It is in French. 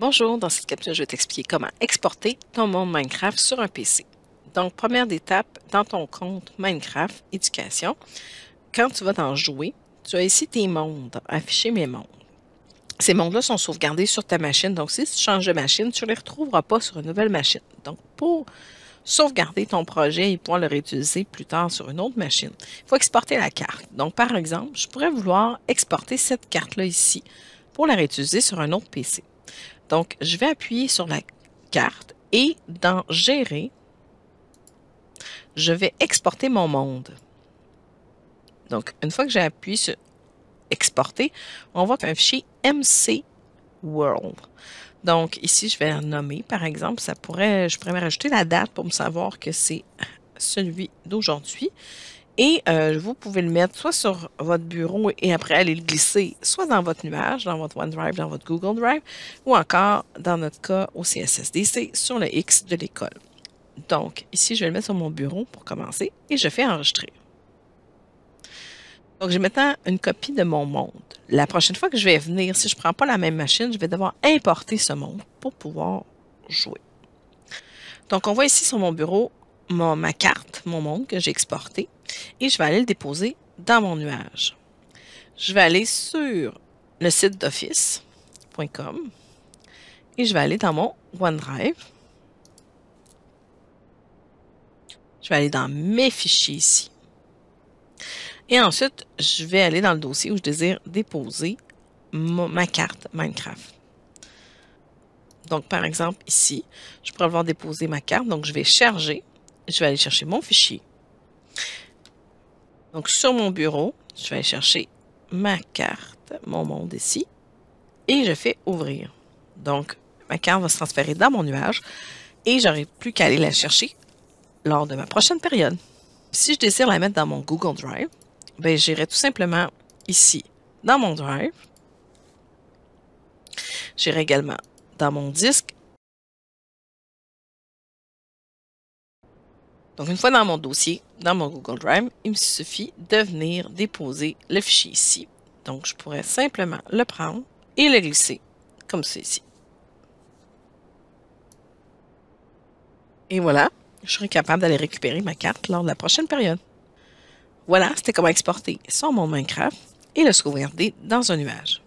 Bonjour, dans cette capsule, je vais t'expliquer comment exporter ton monde Minecraft sur un PC. Donc, première étape, dans ton compte Minecraft Éducation, quand tu vas t'en jouer, tu as ici tes mondes, afficher mes mondes. Ces mondes-là sont sauvegardés sur ta machine, donc si tu changes de machine, tu ne les retrouveras pas sur une nouvelle machine. Donc, pour sauvegarder ton projet et pouvoir le réutiliser plus tard sur une autre machine, il faut exporter la carte. Donc, par exemple, je pourrais vouloir exporter cette carte-là ici pour la réutiliser sur un autre PC. Donc, je vais appuyer sur la carte et dans Gérer, je vais exporter mon monde. Donc, une fois que j'ai appuyé sur Exporter, on voit qu'un fichier MC World. Donc, ici, je vais le nommer, par exemple. Ça pourrait, je pourrais rajouter la date pour me savoir que c'est celui d'aujourd'hui. Et euh, vous pouvez le mettre soit sur votre bureau et après aller le glisser soit dans votre nuage, dans votre OneDrive, dans votre Google Drive, ou encore, dans notre cas, au CSSDC, sur le X de l'école. Donc, ici, je vais le mettre sur mon bureau pour commencer et je fais enregistrer. Donc, j'ai maintenant une copie de mon monde. La prochaine fois que je vais venir, si je ne prends pas la même machine, je vais devoir importer ce monde pour pouvoir jouer. Donc, on voit ici sur mon bureau ma carte, mon monde que j'ai exporté et je vais aller le déposer dans mon nuage. Je vais aller sur le site d'office.com et je vais aller dans mon OneDrive. Je vais aller dans mes fichiers ici. Et ensuite, je vais aller dans le dossier où je désire déposer ma carte Minecraft. Donc, par exemple, ici, je pourrais avoir déposé ma carte. Donc, je vais charger. Je vais aller chercher mon fichier. Donc, sur mon bureau, je vais aller chercher ma carte, mon monde ici, et je fais ouvrir. Donc, ma carte va se transférer dans mon nuage et j'aurai plus qu'à aller la chercher lors de ma prochaine période. Si je désire la mettre dans mon Google Drive, ben, j'irai tout simplement ici, dans mon Drive. J'irai également dans mon disque Donc, une fois dans mon dossier, dans mon Google Drive, il me suffit de venir déposer le fichier ici. Donc, je pourrais simplement le prendre et le glisser comme ceci. Et voilà, je serai capable d'aller récupérer ma carte lors de la prochaine période. Voilà, c'était comment exporter son monde Minecraft et le sauvegarder dans un nuage.